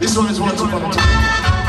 This one is one to.